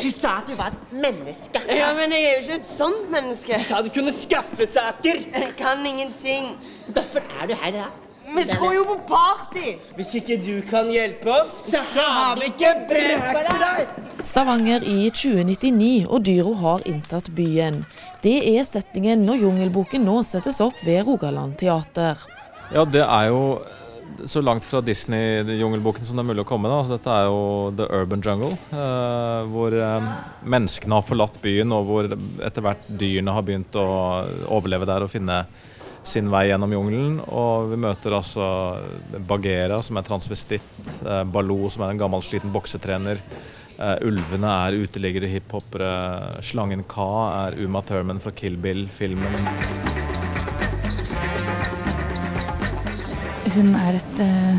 Du sa at du var et menneske. Ja, men jeg er jo ikke et sånt menneske. Du sa du kunne skaffe saker. Jeg kan ingenting. Hvorfor er du her, da. Vi skal jo på party! Hvis ikke du kan hjelpe oss, så har vi ikke brød til deg. Stavanger i 2099, og Dyro har inntatt byen. Det er settingen når Jungelboken nå settes opp ved Rogaland teater. Ja, det er jo så langt fra Disney-jungelboken som det er mulig å komme. Da. Så dette er jo The Urban Jungle, eh, hvor eh, menneskene har forlatt byen, og hvor etter hvert dyrene har begynt å overleve der og finne sin vei gjennom jungelen. Og vi møter altså Bagheera, som er transvestitt, eh, Baloo, som er en gammel, sliten boksetrener. Uh, ulvene er uteliggere, hiphopere. Slangen Ka er Uma Thurman fra Kill Bill-filmen. Hun er et, eh,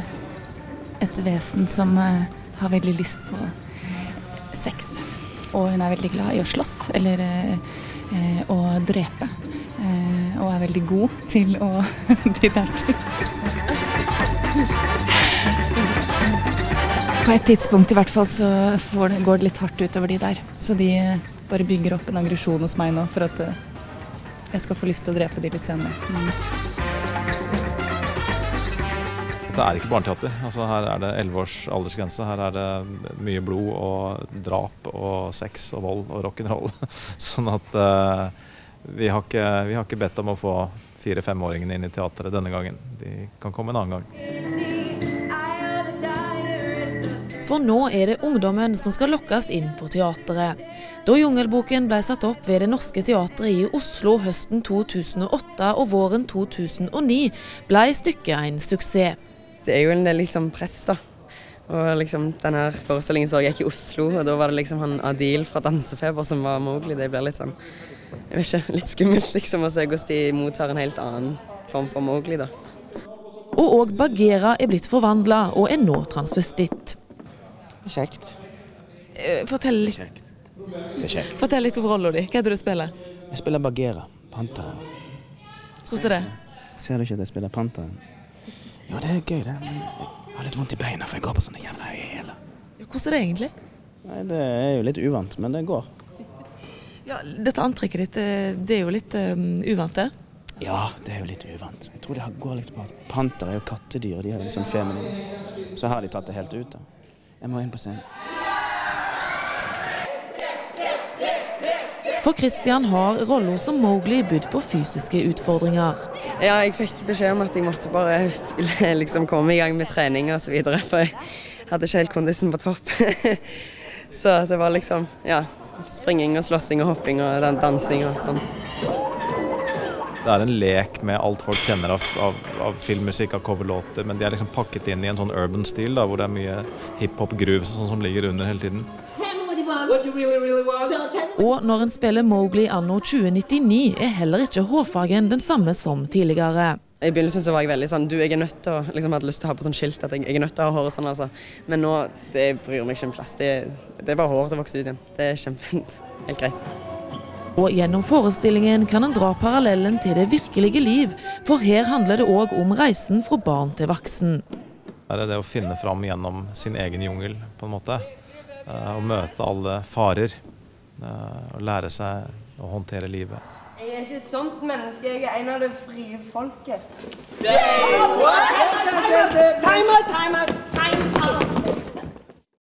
et vesen som eh, har veldig lyst på sex. Og hun er veldig glad i å slåss, eller eh, å drepe. Og er veldig god til å der På et tidspunkt i hvert fall så det, går det litt hardt utover de der. Så de bare bygger opp en aggresjon hos meg nå for at jeg skal få lyst til å drepe de litt senere. Dette er ikke barneteater. Altså, her er det elleve års aldersgrense. Her er det mye blod og drap og sex og vold og rock'n'roll. Sånn at uh, vi, har ikke, vi, har ikke, bedt om å få fire-femåringene inn i teatret denne gangen. De kan komme en annen gang. For nå er det ungdommen som skal lokkes inn på teatret. Da Jungelboken ble satt opp ved Det Norske Teatret i Oslo høsten 2008 og våren 2009, ble stykket en suksess det er jo en del liksom press, da. Og liksom, denne forestillingen så jeg ikke i Oslo, og da var det liksom han Adil fra Dansefeber som var Mowgli. Det blir litt sånn jeg vet ikke, litt skummelt liksom å se hvordan de mottar en helt annen form for Mowgli, da. Og òg Bagheera er blitt forvandla og er nå transvestitt. Kjekt. Eh, fortell litt. Kjekt. Det er kjekt. Fortell litt om rolla di. Hva er det du spiller? Jeg spiller Bagheera, panteren. Hvordan er det? Ser du ikke at jeg spiller panteren? Jo, det er gøy, det. Men jeg har litt vondt i beina, for jeg går på sånne jævla høye hæler. Ja, hvordan er det egentlig? Nei, Det er jo litt uvant, men det går. Ja, Dette antrekket ditt, eh, det er jo litt um, uvant, det? Ja, det er jo litt uvant. Jeg tror det går litt på at Panter er jo kattedyr, og de er jo liksom feminine. Så har de tatt det helt ut, da. Jeg må inn på scenen. For Christian har rolla som Mowgli budd på fysiske utfordringer. Ja, jeg fikk beskjed om at jeg måtte bare liksom komme i gang med trening osv. For jeg hadde ikke helt kondisen på topp. Så det var liksom ja, springing og slåssing og hopping og dansing og sånn. Det er en lek med alt folk kjenner av, av, av filmmusikk, av coverlåter, men de er liksom pakket inn i en sånn urban stil da, hvor det er mye hiphop-groove sånn som ligger under hele tiden. Og når en spiller Mowgli anno 2099, er heller ikke hårfargen den samme som tidligere. I begynnelsen så var jeg veldig sånn Du, jeg er nødt til å liksom hadde lyst til å ha på sånn skilt at jeg, jeg er nødt til å ha håret sånn, altså. Men nå det bryr meg ikke en plass. Det, det er bare håret til å vokse ut igjen. Det er kjempefint. helt greit. Og gjennom forestillingen kan en dra parallellen til det virkelige liv, for her handler det òg om reisen fra barn til voksen. Det er det å finne fram gjennom sin egen jungel, på en måte. Å eh, møte alle farer. Eh, og lære seg å håndtere livet. Jeg er ikke et sånt menneske, jeg er en av det frie folket. Say what? Time out, time out!